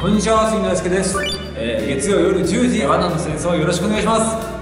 こんにちは杉野大輔です、えー月曜夜10時罠の戦争よろしくお願いします。